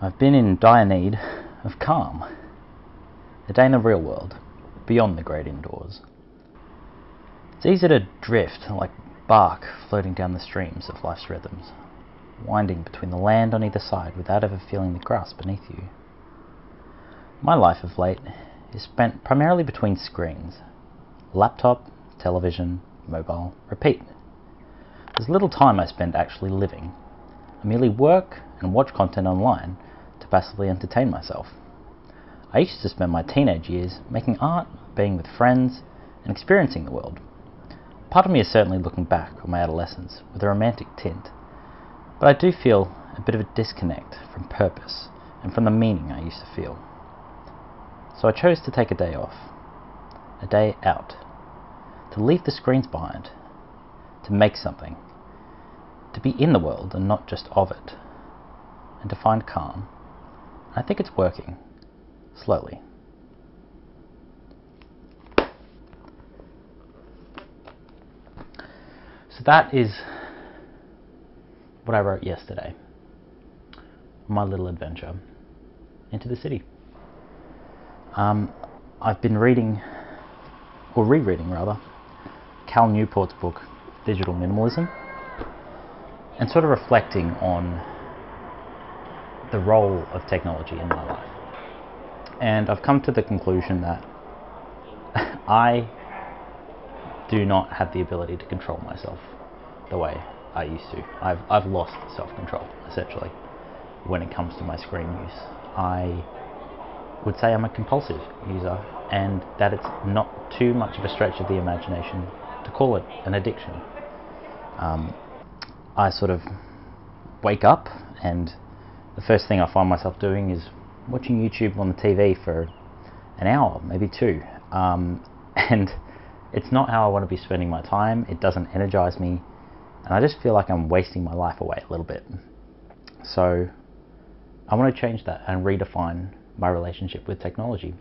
I've been in dire need of calm. A day in the real world, beyond the great indoors. It's easy to drift like bark floating down the streams of life's rhythms, winding between the land on either side without ever feeling the grass beneath you. My life of late is spent primarily between screens laptop, television, mobile, repeat. There's little time I spend actually living. I merely work and watch content online to passively entertain myself. I used to spend my teenage years making art, being with friends, and experiencing the world. Part of me is certainly looking back on my adolescence with a romantic tint, but I do feel a bit of a disconnect from purpose and from the meaning I used to feel. So I chose to take a day off, a day out, to leave the screens behind, to make something, to be in the world and not just of it, and to find calm. I think it's working, slowly. So that is what I wrote yesterday. My little adventure into the city. Um, I've been reading, or rereading rather, Cal Newport's book, Digital Minimalism, and sort of reflecting on the role of technology in my life. And I've come to the conclusion that I do not have the ability to control myself the way I used to. I've, I've lost self control, essentially, when it comes to my screen use. I would say I'm a compulsive user, and that it's not too much of a stretch of the imagination to call it an addiction. Um, I sort of wake up, and the first thing I find myself doing is watching YouTube on the TV for an hour, maybe two. Um, and it's not how I want to be spending my time. It doesn't energize me. And I just feel like I'm wasting my life away a little bit. So I want to change that and redefine my relationship with technology.